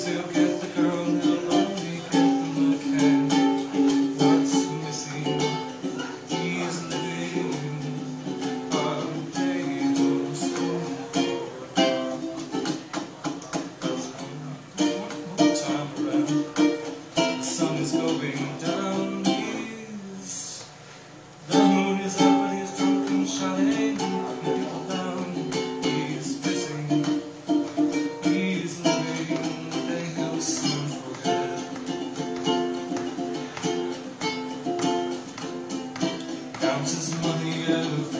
Too good. counts as money out